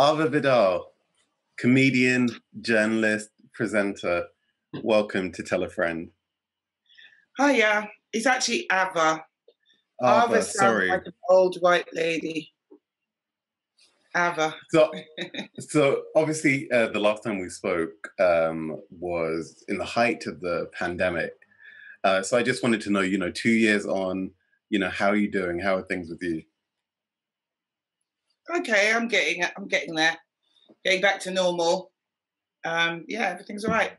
Ava Vidal, comedian, journalist, presenter. Welcome to Tell a Friend. Hiya. It's actually Ava. Ava, Ava sounds sorry. like an old white lady. Ava. So, so obviously, uh, the last time we spoke um, was in the height of the pandemic. Uh, so I just wanted to know, you know, two years on, you know, how are you doing? How are things with you? Okay, I'm getting I'm getting there. Getting back to normal. Um, yeah, everything's all right.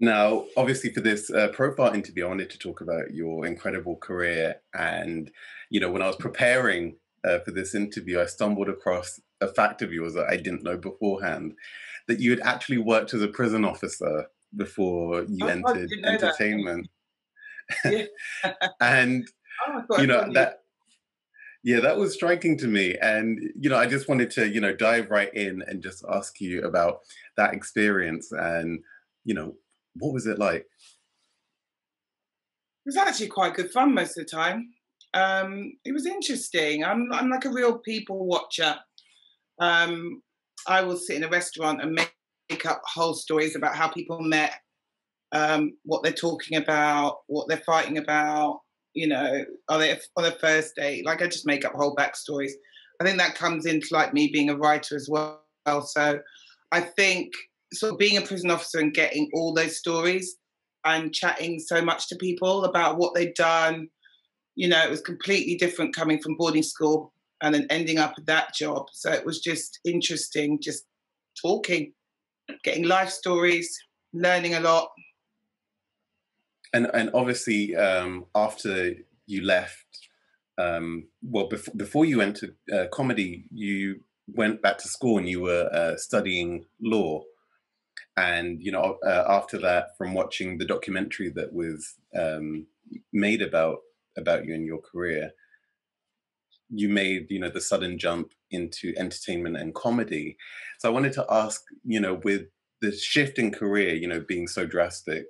Now, obviously, for this uh, profile interview, I wanted to talk about your incredible career. And, you know, when I was preparing uh, for this interview, I stumbled across a fact of yours that I didn't know beforehand that you had actually worked as a prison officer before you Oh, entered didn't know that. entertainment. Yeah. and, Oh, you know, that. Yeah, that was striking to me. And, you know, I just wanted to, you know, dive right in and just ask you about that experience and, you know, what was it like? It was actually quite good fun most of the time. Um, it was interesting. I'm I'm like a real people watcher. Um, I will sit in a restaurant and make, up whole stories about how people met, um, what they're talking about, what they're fighting about. You know, are they on a first date? Like I just make up whole backstories. I think that comes into like me being a writer as well. So I think sort of being a prison officer and getting all those stories and chatting so much to people about what they'd done. You know, it was completely different coming from boarding school and then ending up at that job. So it was just interesting, just talking, getting life stories, learning a lot. And and obviously, um, after you left, um, well, before before you entered uh, comedy, you went back to school and you were uh, studying law. And you know, uh, after that, from watching the documentary that was um, made about about you and your career, you made you know the sudden jump into entertainment and comedy. So I wanted to ask, you know, with the shift in career, you know, being so drastic,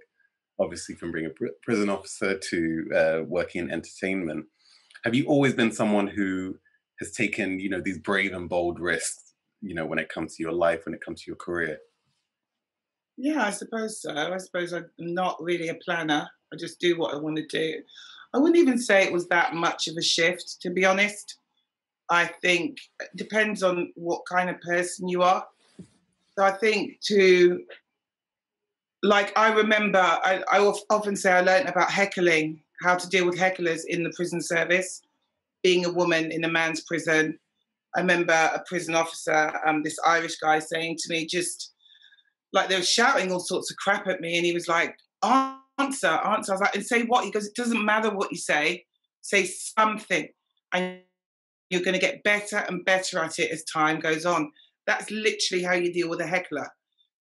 obviously from being a pr- prison officer to uh, working in entertainment, have you always been someone who has taken, you know, these brave and bold risks, you know, when it comes to your life, when it comes to your career? Yeah, I suppose so. I suppose I'm not really a planner. I just do what I want to do. I wouldn't even say it was that much of a shift, to be honest. I think it depends on what kind of person you are. So I think to, like, I remember, I, I often say I learned about heckling, how to deal with hecklers in the prison service, being a woman in a man's prison. I remember a prison officer, um, this Irish guy, saying to me, just like they were shouting all sorts of crap at me, and he was like, "Answer, answer." I was like, "And say what?" He goes, "It doesn't matter what you say. Say something, and you're going to get better and better at it as time goes on." That's literally how you deal with a heckler.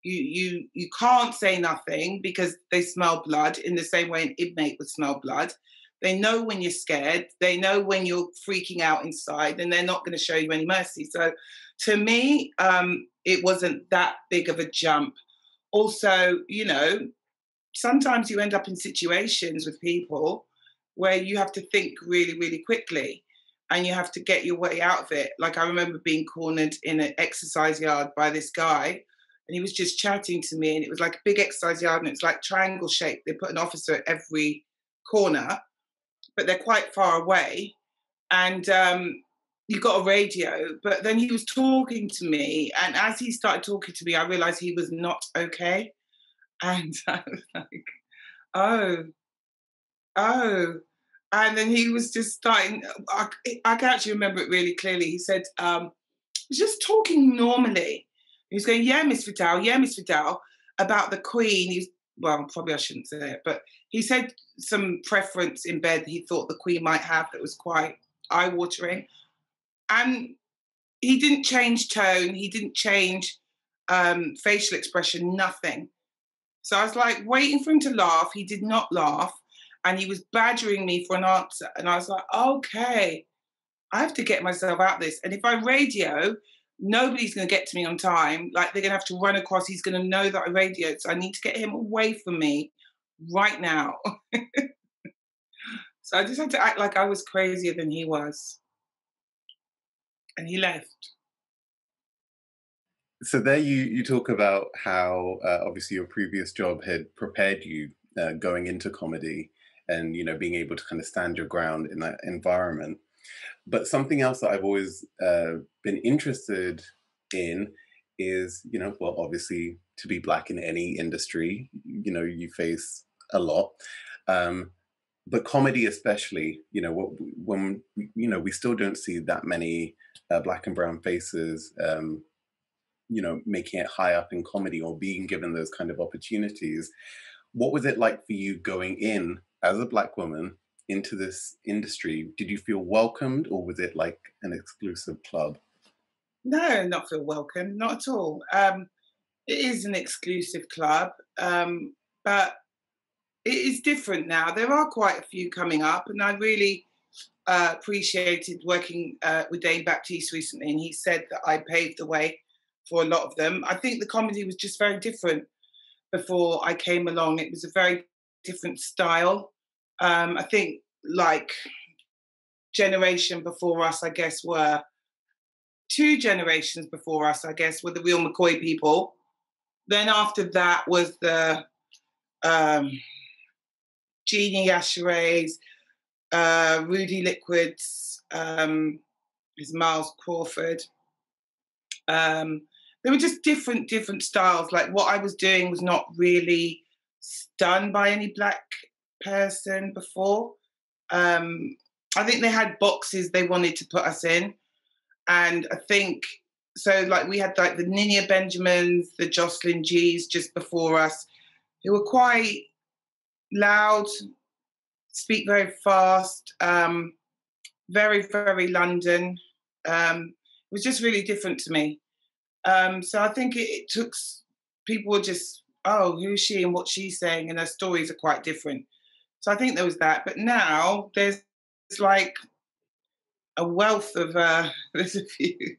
You you you can't say nothing because they smell blood in the same way an inmate would smell blood. They know when you're scared. They know when you're freaking out inside, and they're not going to show you any mercy. So, to me, um, it wasn't that big of a jump. Also, you know, sometimes you end up in situations with people where you have to think really, really quickly and you have to get your way out of it. Like I remember being cornered in an exercise yard by this guy and he was just chatting to me and it was like a big exercise yard and it's like triangle shaped. They put an officer at every corner, but they're quite far away. And um, you got a radio, but then he was talking to me, and as he started talking to me, I realized he was not okay. And I was like, oh, oh. And then he was just starting, I, I can actually remember it really clearly. He said, um, just talking normally. He was going, yeah, Miss Vidal, yeah, Miss Vidal, about the Queen. He was, well, probably I shouldn't say it, but he said some preference in bed he thought the Queen might have that was quite eye watering. And he didn't change tone, he didn't change um, facial expression, nothing. So I was like waiting for him to laugh. He did not laugh. And he was badgering me for an answer. And I was like, okay, I have to get myself out of this. And if I radio, nobody's going to get to me on time. Like they're going to have to run across. He's going to know that I radioed. So I need to get him away from me right now. so I just had to act like I was crazier than he was. And he left. so there you you talk about how uh, obviously your previous job had prepared you uh, going into comedy and you know being able to kind of stand your ground in that environment but something else that i've always uh, been interested in is you know well obviously to be black in any industry you know you face a lot um, but comedy especially you know when you know we still don't see that many uh, black and brown faces um, you know making it high up in comedy or being given those kind of opportunities. What was it like for you going in as a black woman into this industry did you feel welcomed or was it like an exclusive club no not feel welcome not at all um, it is an exclusive club um, but it is different now there are quite a few coming up and i really uh, appreciated working uh, with Dane Baptiste recently, and he said that I paved the way for a lot of them. I think the comedy was just very different before I came along. It was a very different style. Um, I think like generation before us, I guess, were two generations before us, I guess, were the real McCoy people. Then after that was the um, Gina Yasheres, uh, Rudi Lickwoods, um, is Miles Crawford. Um, there were just different different styles. Like what I was doing was not really done by any black person before. Um, I think they had boxes they wanted to put us in, and I think so. Like we had like the Ninia Benjamins, the Jocelyn Jee's just before us, who were quite loud, speak very fast, um, very very London. Um, it was just really different to me. Um, so I think it, it took people were just, oh, who's she and what she's saying, and her stories are quite different. So I think there was that. But now there's like a wealth of uh, there's a few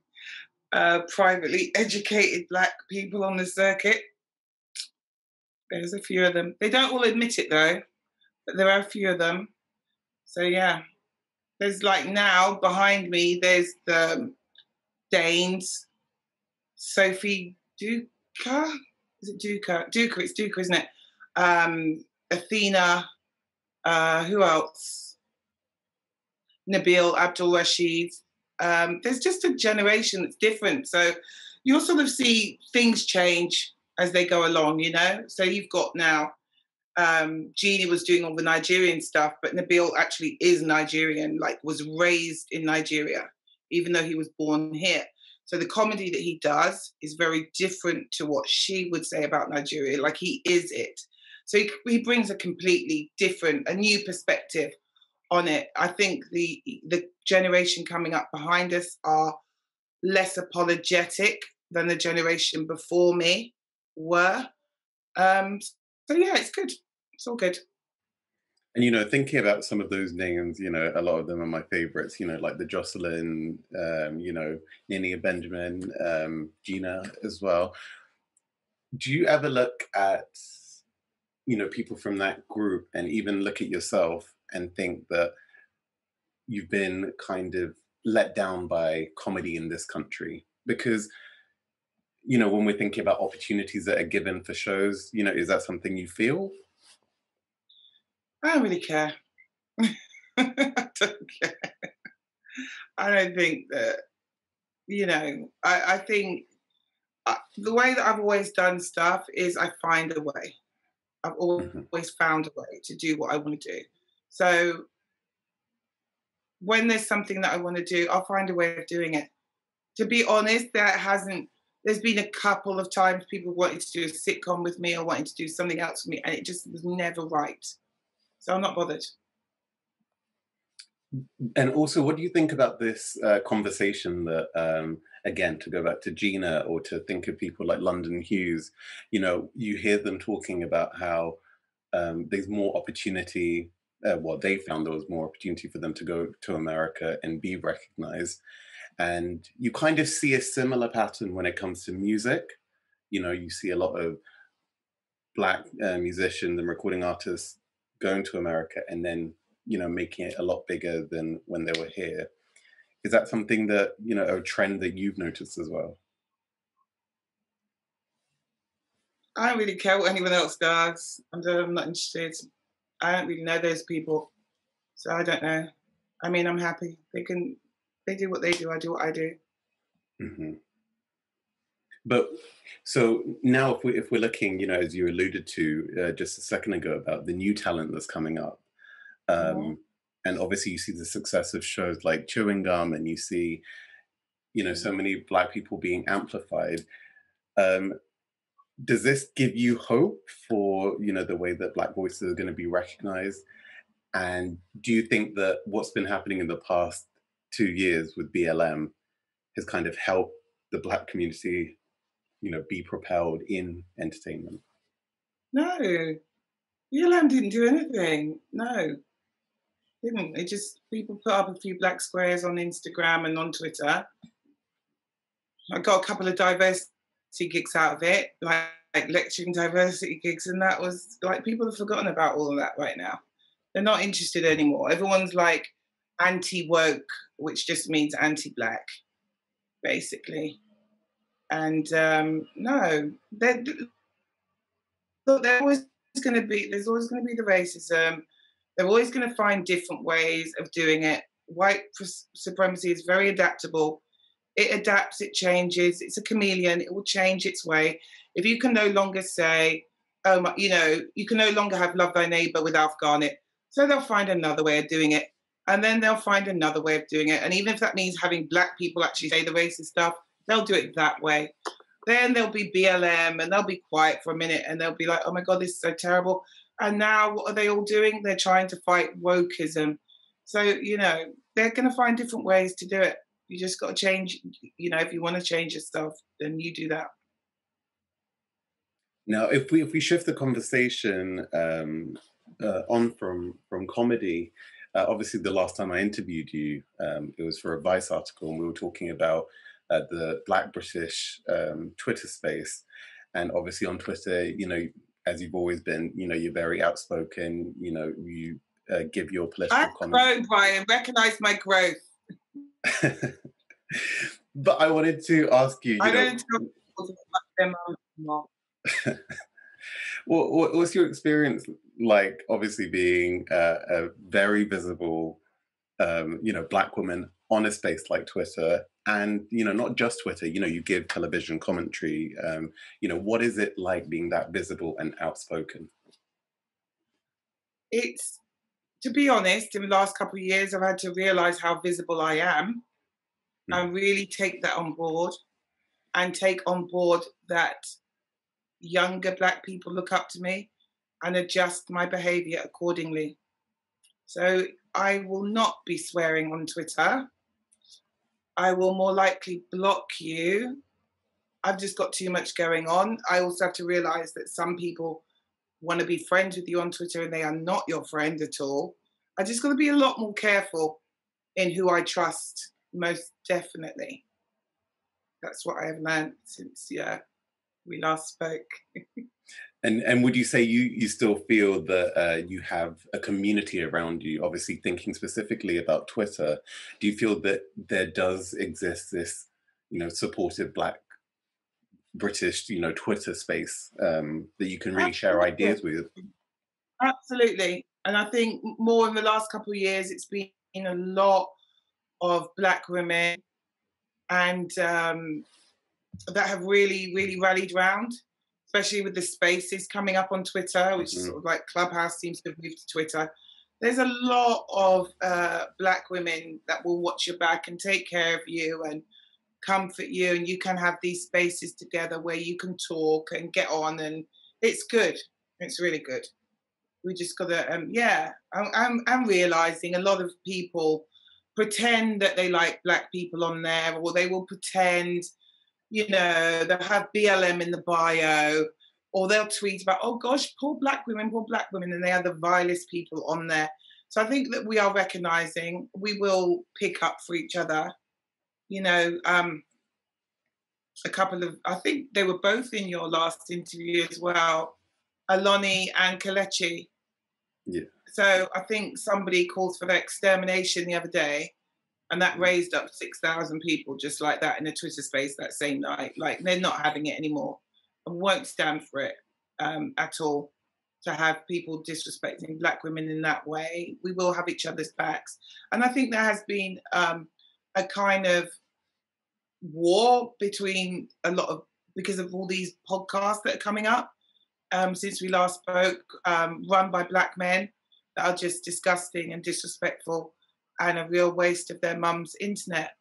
uh, privately educated black people on the circuit. There's a few of them. They don't all admit it though, but there are a few of them. So yeah, there's like now behind me. There's the Danes, Sophie Duker. Is it Duker? Duker, it's Duker, isn't it? Um, Athena. Uh, who else? Nabil Abdul Rashid. Um, there's just a generation that's different. So you'll sort of see things change as they go along, you know? So you've got now, um, Gina was doing all the Nigerian stuff, but Nabil actually is Nigerian, like was raised in Nigeria, even though he was born here. So the comedy that he does is very different to what she would say about Nigeria. Like he is it. So he, he brings a completely different, a new perspective on it. I think the the generation coming up behind us are less apologetic than the generation before me were. Um, so yeah, it's good. It's all good and you know thinking about some of those names you know a lot of them are my favorites you know like the jocelyn um, you know Ninia benjamin um, gina as well do you ever look at you know people from that group and even look at yourself and think that you've been kind of let down by comedy in this country because you know when we're thinking about opportunities that are given for shows you know is that something you feel I don't really care. I don't care. I don't think that, you know, I, I think uh, the way that I've always done stuff is I find a way. I've mm-hmm. always found a way to do what I want to do. So when there's something that I want to do, I'll find a way of doing it. To be honest, there hasn't, there's been a couple of times people wanted to do a sitcom with me or wanting to do something else with me, and it just was never right. So I'm not bothered. And also, what do you think about this uh, conversation that, um, again, to go back to Gina or to think of people like London Hughes, you know, you hear them talking about how um, there's more opportunity. Uh, well, they found there was more opportunity for them to go to America and be recognized. And you kind of see a similar pattern when it comes to music. You know, you see a lot of black uh, musicians and recording artists going to America and then you know making it a lot bigger than when they were here. Is that something that you know a trend that you've noticed as well? I don't really care what anyone else does. I'm, I'm not interested. I don't really know those people, so I don't know. I mean, I'm happy. They can, they do what they do. I do what I do. Mm-hmm. But so now, if we if we're looking, you know, as you alluded to uh, just a second ago about the new talent that's coming up, um, mm-hmm. and obviously you see the success of shows like Chewing Gum, and you see, you know, so mm-hmm. many Black people being amplified. Um, does this give you hope for you know the way that black voices are going to be recognized and do you think that what's been happening in the past two years with blm has kind of helped the black community you know be propelled in entertainment no blm didn't do anything no didn't it just people put up a few black squares on instagram and on twitter i got a couple of diversity gigs out of it, like, like lecturing diversity gigs, and that was like people have forgotten about all of that right now. They're not interested anymore. Everyone's like anti woke, which just means anti black, basically. And um, no, they're, they're always going to be. There's always going to be the racism. They're always going to find different ways of doing it. White supremacy is very adaptable it adapts, it changes, it's a chameleon, it will change its way. If you can no longer say, oh, my, you know, you can no longer have love thy neighbor with Alf Garnett, so they'll find another way of doing it. And then they'll find another way of doing it. And even if that means having black people actually say the racist stuff, they'll do it that way. Then there'll be BLM and they'll be quiet for a minute and they'll be like, oh my God, this is so terrible. And now what are they all doing? They're trying to fight wokeism. So, you know, they're going to find different ways to do it. You just got to change. You know, if you want to change your stuff, then you do that. Now, if we if we shift the conversation um, uh, on from from comedy, uh, obviously the last time I interviewed you, um, it was for a Vice article, and we were talking about uh, the Black British um, Twitter space, and obviously on Twitter, you know, as you've always been, you know, you're very outspoken. You know, you uh, give your political. I've grown, Bryan. Recognize my growth. but I wanted to ask you. you I don't what's your experience like? Obviously, being a, a very visible, um, you know, black woman on a space like Twitter, and you know, not just Twitter. You know, you give television commentary. Um, you know, what is it like being that visible and outspoken? It's to be honest, in the last couple of years, I've had to realize how visible I am mm. and really take that on board and take on board that younger Black people look up to me and adjust my behavior accordingly. So I will not be swearing on Twitter. I will more likely block you. I've just got too much going on. I also have to realize that some people want to be friends with you on Twitter and they are not your friend at all. I just got to be a lot more careful in who I trust, most definitely. That's what I have learned since yeah we last spoke. and and would you say you you still feel that uh, you have a community around you? Obviously, thinking specifically about Twitter, do you feel that there does exist this you know supportive Black British, you know, Twitter space um, that you can really Absolutely. share ideas with. Absolutely, and I think more in the last couple of years, it's been a lot of black women, and um, that have really, really rallied round, especially with the spaces coming up on Twitter, which mm-hmm. is sort of like Clubhouse seems to have moved to Twitter. There's a lot of uh, black women that will watch your back and take care of you and comfort you and you can have these spaces together where you can talk and get on and it's good it's really good we just gotta um yeah I'm, I'm, I'm realizing a lot of people pretend that they like black people on there or they will pretend you know they'll have blm in the bio or they'll tweet about oh gosh poor black women poor black women and they are the vilest people on there so i think that we are recognizing we will pick up for each other you know, um, a couple of, I think they were both in your last interview as well, Oloni and Kelechi. Yeah. So I think somebody called for their extermination the other day, and that raised up 6,000 people just like that in a Twitter space that same night. Like they're not having it anymore. and won't stand for it um, at all. To have people disrespecting black women in that way, we will have each other's backs, and I think there has been um, a kind of war between a lot of because of all these podcasts that are coming up um, since we last spoke, um, run by black men that are just disgusting and disrespectful and a real waste of their mum's internet.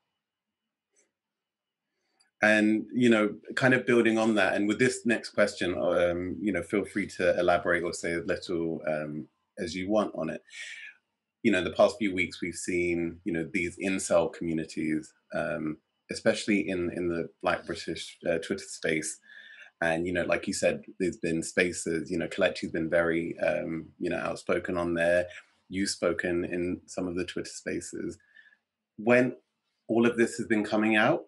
And you know, kind of building on that, and with this next question, um, you know, feel free to elaborate or say as little um, as you want on it. You know, the past few weeks we've seen, you know, these incel communities, um, especially in in the Black British uh, Twitter space, and you know like you said there's been spaces you know collective has been very um you know outspoken on there you've spoken in some of the twitter spaces when all of this has been coming out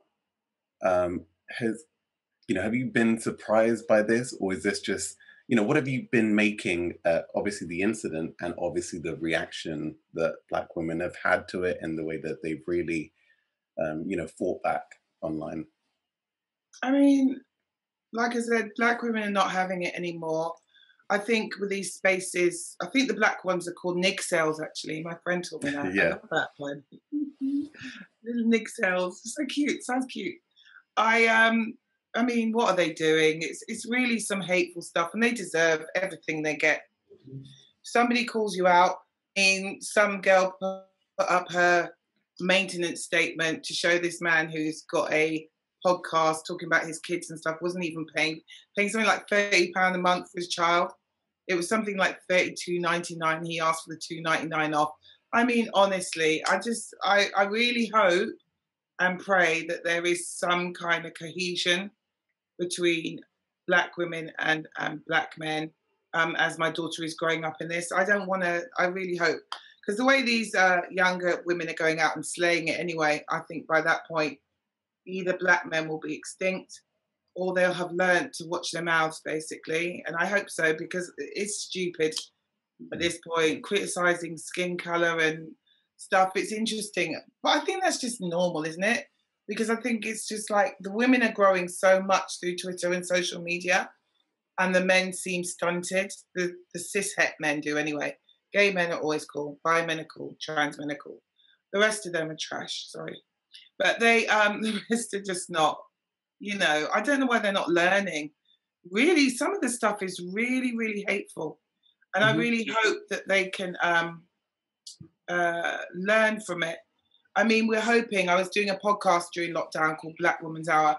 um has you know have you been surprised by this or is this just you know what have you been making uh, obviously the incident and obviously the reaction that black women have had to it and the way that they've really um, you know fought back online i mean like I said, black women are not having it anymore. I think with these spaces, I think the black ones are called nig cells. Actually, my friend told me that. yeah, that one. Little nig cells, so cute. Sounds cute. I um, I mean, what are they doing? It's it's really some hateful stuff, and they deserve everything they get. Somebody calls you out, and some girl put up her maintenance statement to show this man who's got a podcast talking about his kids and stuff, wasn't even paying paying something like thirty pound a month for his child. It was something like thirty two ninety nine. He asked for the two ninety nine off. I mean, honestly, I just I, I really hope and pray that there is some kind of cohesion between black women and, and black men um, as my daughter is growing up in this. I don't want to, I really hope, because the way these uh, younger women are going out and slaying it anyway, I think by that point, either black men will be extinct or they'll have learned to watch their mouths basically. And i hope so because it's stupid at this point criticizing skin color and stuff. It's interesting but i think that's just normal isn't it? Because i think it's just like the women are growing so much through twitter and social media and the men seem stunted. The, the cis het men do anyway. Gay men are always cool. Bi men are cool. Trans men are cool. The rest of them are trash. Sorry but they, um, the rest are just not, you know, I don't know why they're not learning. Really, some of the stuff is really, really hateful. And mm-hmm. I really hope that they can um, uh, learn from it. I mean, we're hoping, I was doing a podcast during lockdown called Black Woman's Hour,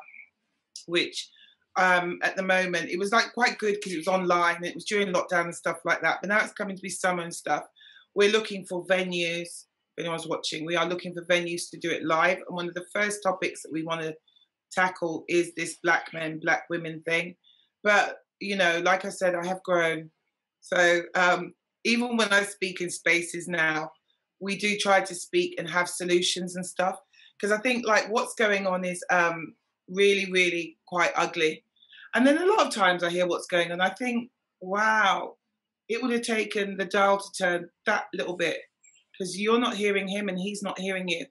which um, at the moment it was like quite good because it was online it was during lockdown and stuff like that but now it's coming to be summer and stuff we're looking for venues anyone's watching, we are looking for venues to do it live. And one of the first topics that we want to tackle is this black men, black women thing. But, you know, like I said, I have grown. So um, even when I speak in spaces now, we do try to speak and have solutions and stuff. Because I think like what's going on is um, really, really quite ugly. And then a lot of times I hear what's going on. I think, wow, it would have taken the dial to turn that little bit because you're not hearing him and he's not hearing you.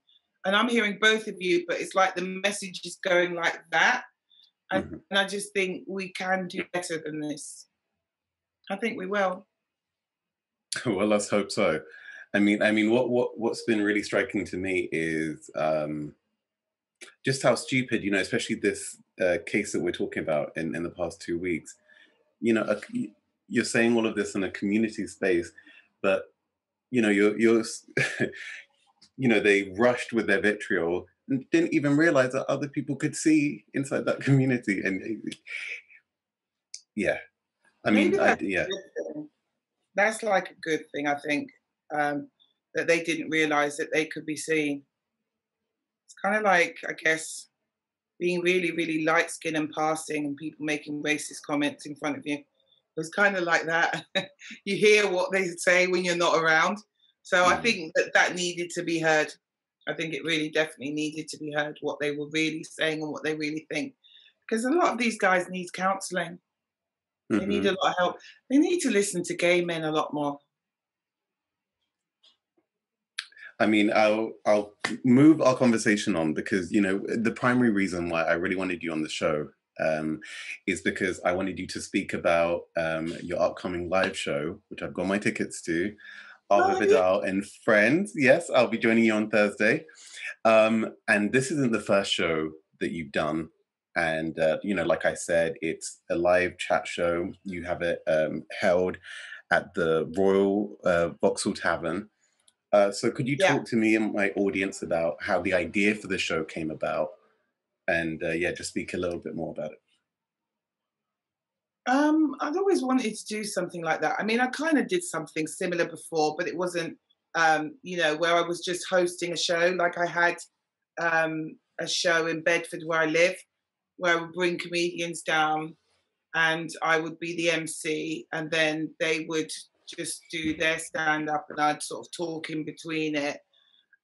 And I'm hearing both of you, but it's like the message is going like that. And, mm-hmm. and I just think we can do better than this. I think we will. Well, let's hope so. I mean, I mean, what what what's been really striking to me is um, just how stupid, you know, especially this uh, case that we're talking about in in the past two weeks. You know, a, you're saying all of this in a community space, but you know, you're, you're you know, they rushed with their vitriol and didn't even realize that other people could see inside that community. And yeah, I mean, I, yeah, that's like a good thing. I think um, that they didn't realize that they could be seen. It's kind of like, I guess, being really, really light skinned and passing, and people making racist comments in front of you. Was kind of like that. you hear what they say when you're not around. So I mm. think that that needed to be heard. I think it really definitely needed to be heard what they were really saying and what they really think. Because a lot of these guys need counseling. Mm-hmm. They need a mm-hmm. lot of help. They need to listen to gay men a lot more. I mean, I'll I'll move our conversation on because you know the primary reason why I really wanted you on the show um, is because I wanted you to speak about um, your upcoming live show, which I've got my tickets to. Arva oh, Vidal and friends. Yes, I'll be joining you on Thursday. Um, and this isn't the first show that you've done. And, uh, you know, like I said, it's a live chat show. You have it um, held at the Royal uh, Vauxhall Tavern. Uh, so could you talk to me and my audience about how the idea for the show came about? And uh, yeah, just speak a little bit more about it. Um, I'd always wanted to do something like that. I mean, I kind of did something similar before, but it wasn't, um, you know, where I was just hosting a show. Like I had um, a show in Bedford where I live, where I would bring comedians down and I would be the MC, and then they would just do their stand up, and I'd sort of talk in between it.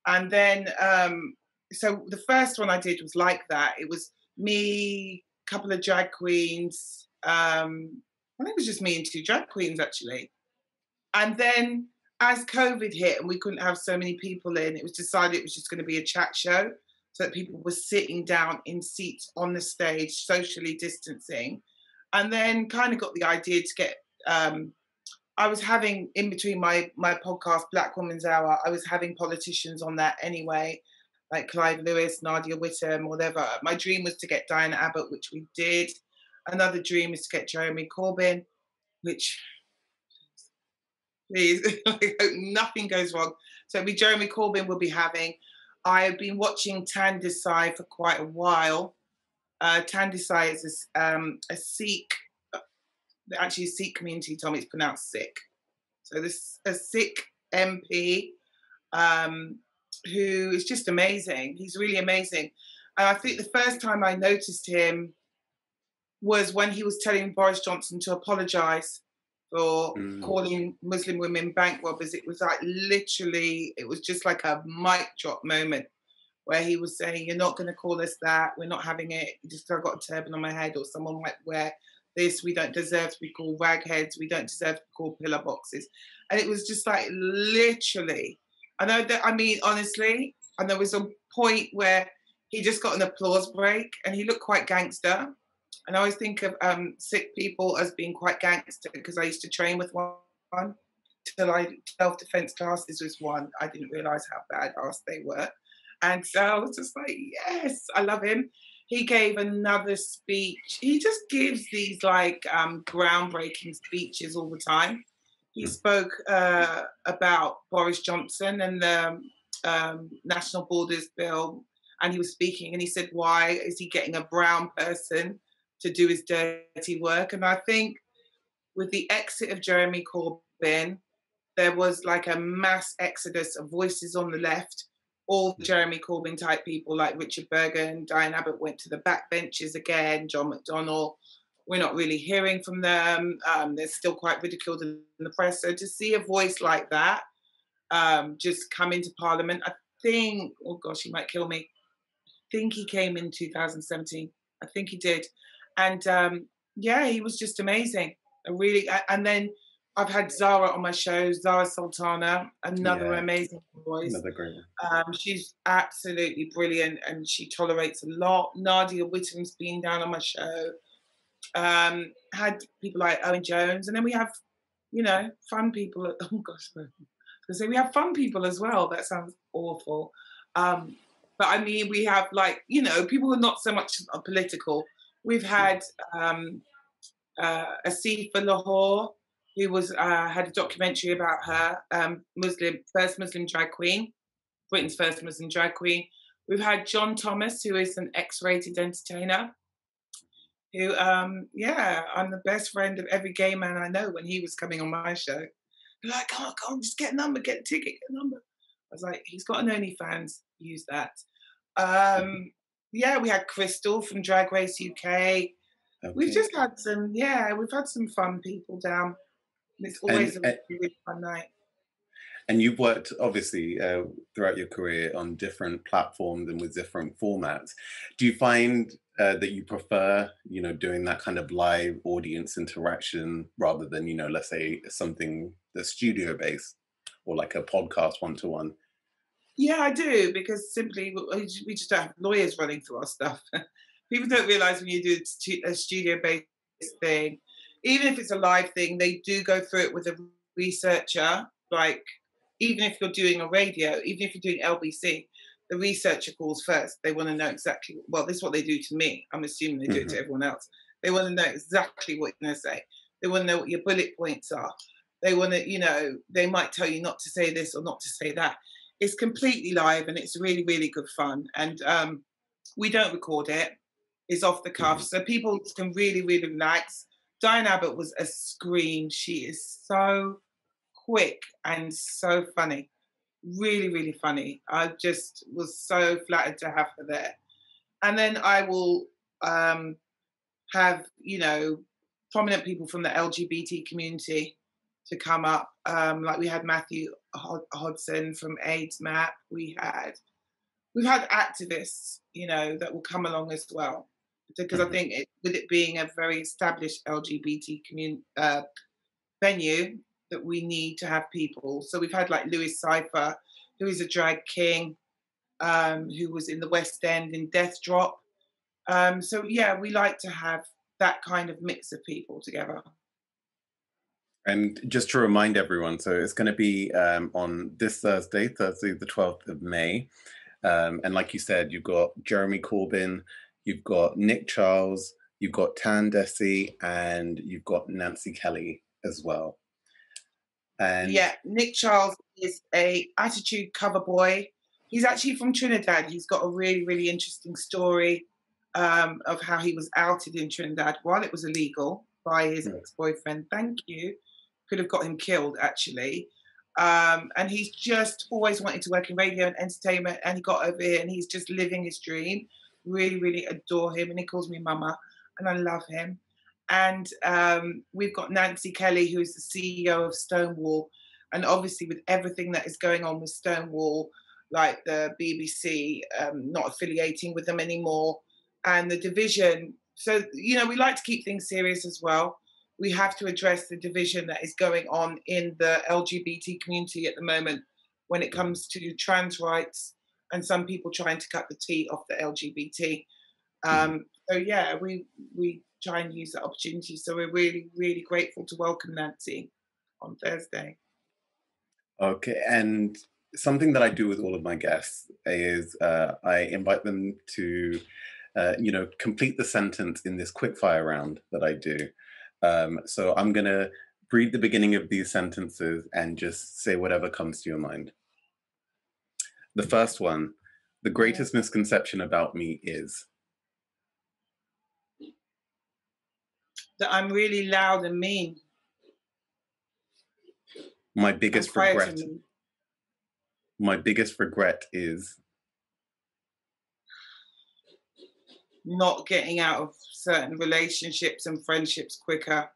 And then, um, so the first one I did was like that. It was me, a couple of drag queens. Um, I think it was just me and two drag queens actually. And then, as COVID hit and we couldn't have so many people in, it was decided it was just going to be a chat show so that people were sitting down in seats on the stage, socially distancing. And then kind of got the idea to get. Um, I was having in between my my podcast Black Woman's Hour, I was having politicians on that anyway, like Clive Lewis, Nadia Whittome, whatever. My dream was to get Diane Abbott, which we did. Another dream is to get Jeremy Corbyn, which please, I hope nothing goes wrong. So it'll be Jeremy Corbyn we'll be having. I've been watching Tan Dhesi for quite a while. Uh, Tan Dhesi is a, um, a Sikh, actually Sikh community told me it's pronounced Sikh. So this a Sikh MP um, who is just amazing. He's really amazing. And I think the first time I noticed him was when he was telling Boris Johnson to apologise for mm. calling Muslim women bank robbers. It was like literally, it was just like a mic drop moment where he was saying, You're not going to call us that. We're not having it. Just I've got a turban on my head, or someone might wear this. We don't deserve to be called ragheads. We don't deserve to be called pillar boxes. And it was just like literally. I know that, I mean, honestly, and there was a point where he just got an applause break and he looked quite gangster. And I always think of um, Sikh people as being quite gangster because I used to train with one till I self defense classes was one. I didn't realize how badass they were. And so I was just like, yes, I love him. He gave another speech. He just gives these like um, groundbreaking speeches all the time. He hmm. spoke uh, about Boris Johnson and the um, National Borders Bill, and he was speaking and he said, Why is he getting a brown person to do his dirty work. And I think with the exit of Jeremy Corbyn, there was like a mass exodus of voices on the left. All the Jeremy Corbyn type people like Richard Burgon and Diane Abbott went to the backbenches again, John McDonnell. We're not really hearing from them. Um, they're still quite ridiculed in the press. So to see a voice like that um, just come into Parliament, I think, oh gosh, he might kill me. I think he came in 2017. I think he did and um, yeah, he was just amazing. A really, and then I've had Zara on my show, Zara Sultana, another yeah. amazing voice. Another great one. Um, she's absolutely brilliant and she tolerates a lot. Nadia Whittome's been down on my show. Um, had people like Owen Jones, and then we have, you know, fun people. Oh gosh, I say we have fun people as well. That sounds awful. Um, but I mean, we have like, you know, people who are not so much political We've had um, uh, Asifa Lahore, who was uh, had a documentary about her, um, Muslim first Muslim drag queen, Britain's first Muslim drag queen. We've had John Thomas, who is an X-rated entertainer. Who, um, yeah, I'm the best friend of every gay man I know. When he was coming on my show, They're like, come on, come on, just get a number, get a ticket, get a number. I was like, he's got an OnlyFans, use that. Um, yeah, we had Crystal from Drag Race UK. Okay. We've just had some, yeah, we've had some fun people down. It's always and, a really fun night. And you've worked obviously uh, throughout your career on different platforms and with different formats. Do you find uh, that you prefer, you know, doing that kind of live audience interaction rather than, you know, let's say something that's studio based or like a podcast one to one? Yeah, I do because simply we just don't have lawyers running through our stuff. people don't realize when you do a studio based thing, even if it's a live thing, they do go through it with a researcher. Like, even if you're doing a radio, even if you're doing LBC, the researcher calls first. They want to know exactly, well, this is what they do to me. I'm assuming they do mm-hmm. it to mm-hmm. everyone else. They want to know exactly what you're going to say. They want to know what your bullet points are. They want to, you know, they might tell you not to say this or not to say that. It's completely live and it's really, really good fun. And um, we don't record it. It's off the cuff. Mm-hmm. So people can really, really relax. Diane Abbott was a scream. She is so quick and so funny. Really, really funny. I just was so flattered to have her there. And then I will um, have, you know, prominent people from the LGBT community to come up. Um, like we had Matthew Hodson from AIDS Map. We had we've had activists, you know, that will come along as well. Because mm-hmm. I think it, with it being a very established LGBT community uh, venue, that we need to have people. So we've had like Louis Cypher, who is a drag king, um, who was in the West End in Death Drop. Um, so yeah, we like to have that kind of mix of people together. And just to remind everyone, so it's going to be um, on this Thursday, Thursday, the 12th of May. Um, and like you said, you've got Jeremy Corbyn, you've got Nick Charles, you've got Tan Dhesi, and you've got Nancy Kelley as well. And yeah, Nick Charles is a attitude cover boy. He's actually from Trinidad. He's got a really, really interesting story um, of how he was outed in Trinidad while it was illegal by his mm. ex-boyfriend. Thank you. Could have got him killed actually. Um, and he's just always wanted to work in radio and entertainment, and he got over here and he's just living his dream. Really, really adore him, and he calls me Mama, and I love him. And um, we've got Nancy Kelley, who's the CEO of Stonewall, and obviously with everything that is going on with Stonewall, like the BBC um, not affiliating with them anymore, and the division. So you know, we like to keep things serious as well we have to address the division that is going on in the LGBT community at the moment when it comes to trans rights and some people trying to cut the T off the LGBT. Um, so yeah, we we try and use that opportunity. So we're really really grateful to welcome Nancy on Thursday. Okay, and something that I do with all of my guests is uh, I invite them to, uh, you know, complete the sentence in this quick fire round that I do. Um, so I'm going to read the beginning of these sentences and just say whatever comes to your mind. The first one the greatest misconception about me is that I'm really loud and mean. My biggest regret. My biggest regret is not getting out of certain relationships and friendships quicker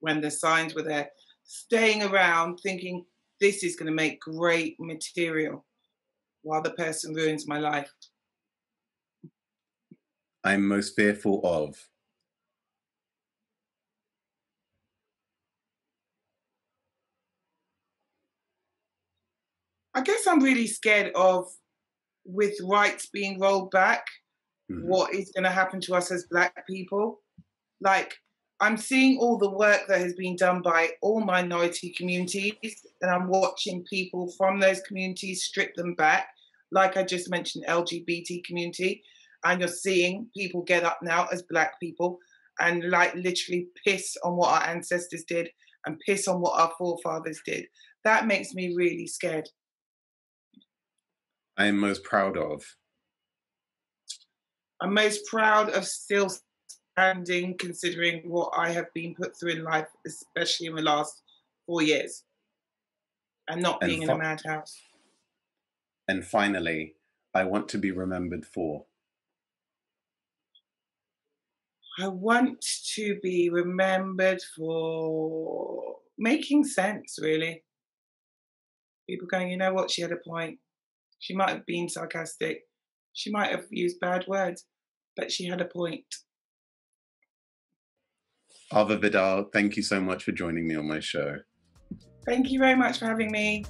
when the signs were there. Staying around thinking this is going to make great material while the person ruins my life. I'm most fearful of. I guess I'm really scared of with rights being rolled back mm-hmm. what is going to happen to us as Black people. Like, I'm seeing all the work that has been done by all minority communities, and I'm watching people from those communities strip them back. Like I just mentioned, LGBT community, and you're seeing people get up now as Black people and like literally piss on what our ancestors did and piss on what our forefathers did. That makes me really scared. I am most proud of I'm most proud of still standing considering what I have been put through in life, especially in the last four years, and not being and in a madhouse. And finally, I want to be remembered for. I want to be remembered for making sense, really. People going, you know what, she had a point. She might have been sarcastic. She might have used bad words but she had a point. Ava Vidal, thank you so much for joining me on my show. Thank you very much for having me.